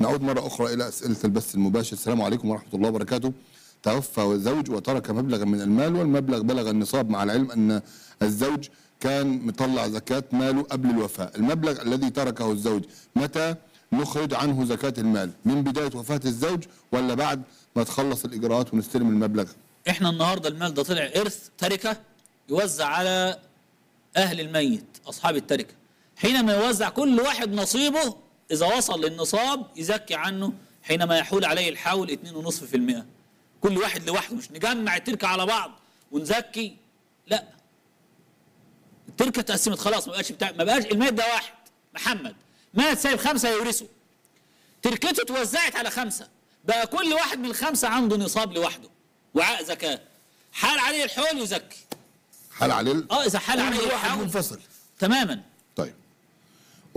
نعود مرة أخرى إلى أسئلة البث المباشر. السلام عليكم ورحمة الله وبركاته. توفى زوج وترك مبلغا من المال والمبلغ بلغ النصاب مع العلم أن الزوج كان مطلع زكاة ماله قبل الوفاة. المبلغ الذي تركه الزوج متى؟ نخرج عنه زكاة المال. من بداية وفاة الزوج ولا بعد ما تخلص الإجراءات ونستلم المبلغ؟ إحنا النهارده المال ده طلع إرث تركة يوزع على أهل الميت أصحاب التركة. حينما يوزع كل واحد نصيبه إذا وصل للنصاب يزكي عنه حينما يحول عليه الحول 2.5% كل واحد لوحده مش نجمع التركه على بعض ونزكي؟ لا. التركة اتقسمت خلاص ما بقاش بتاع ما بقاش الميت ده واحد. محمد مات سايب خمسه يورثه. تركته اتوزعت على خمسة. بقى كل واحد من الخمسة عنده نصاب لوحده. وعاء زكاة. حال عليه الحول يزكي حال عليه آه إذا حال عليه الحول. منفصل. تماما.